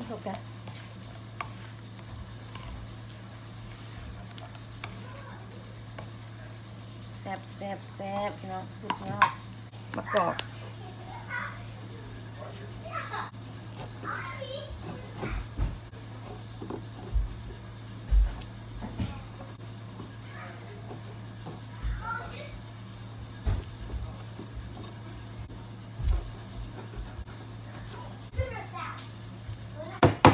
ต้องเข้ากันแซ่บแซ่บแซ่บพี่น้องสุดยอดมะกอก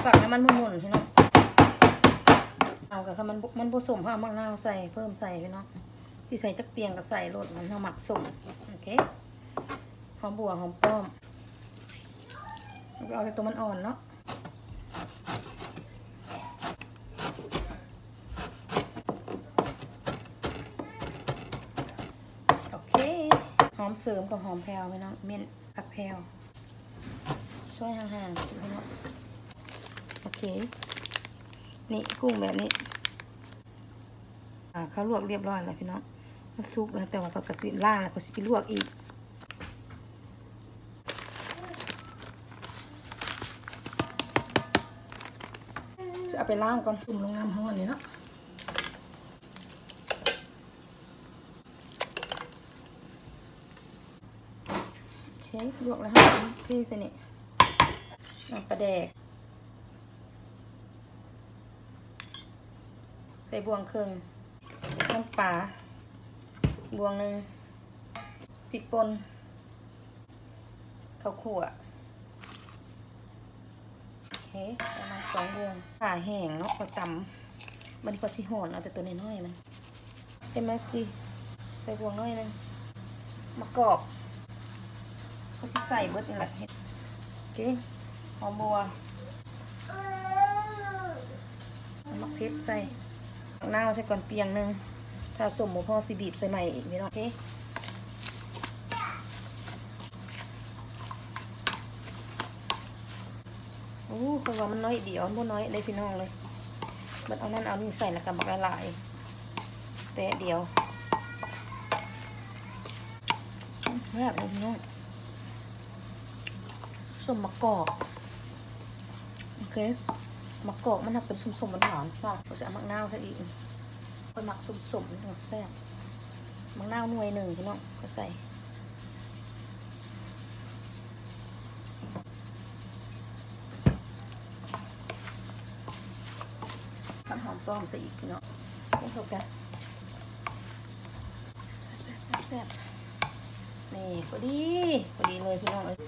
ฝักให้มันหมุนๆพี่น้องเอากับมันมันผสมห้ามะนาวใส่เพิ่มใส่พี่น้องที่ใส่จักเปียงก็ใส่รสมันเอาหมักสมโอเคหอมบัวหอมป้อมแล้วก็เอาแต่ตัวมันอ่อนเนาะโอเคหอมเสริมกับหอมแพรวพี่น้องเม่นผักแพรวช่วยห่างๆสิพี่น้อง โอเค นี่กุ้งแบบนี้ อ่าเขาลวกเรียบร้อยแล้วพี่น้องมันสุกแล้วแต่ว่าเขากระสิล่างแล้วเขาสิไปลวกอีกจะเอาไปล่างก่อนตุ่มลงน้ำห้อนนี่เนาะโอเคลวกแล้วค่ะซี่สนี่น้ำปลาแดก ส่บวงครึ่งน้ำปลาบวงหนึ่งพริกป่นข้าวคั่วโอเคประมาณสองบวงผ่าแห้งเนาะก็ตำมันก็สิหอนเอาแต่ตัวน้อยๆมันเอ็มเอสดีใส่บวงน้อยนึงมะกอกก็สิใส่เบิดนี่แหละเห็ดโอเคหอมบัวมะเพชรใส่ หน้าใส่ก่อนเปียงหนึ่งถ้าสมหมูพ่อสิบีบใส่ใหม่อีกพี่น้องโอเคโอ้คือว่ามันน้อยเดียวมันบ่น้อยเลยพี่น้องเลย มันเอานั่นเอานี่ใส่แล้วกันบักละลายแต่เดียวแบบเลยพี่น้องสมมะกอก โอเค มะกอกมันหักเป็นสุ่มๆหวานๆเนาะเราจะเอามะนาวใส่อีกไปหมักสุ่มๆมันถึงแซ่บมะนาวหน่วยหนึ่งพี่น้องก็ใส่น้ำหอมต้มใส่อีกพี่น้องต้องเข้ากันแซ่บๆแซ่บๆนี่พอดีพอดีเลยพี่น้องเอ้ย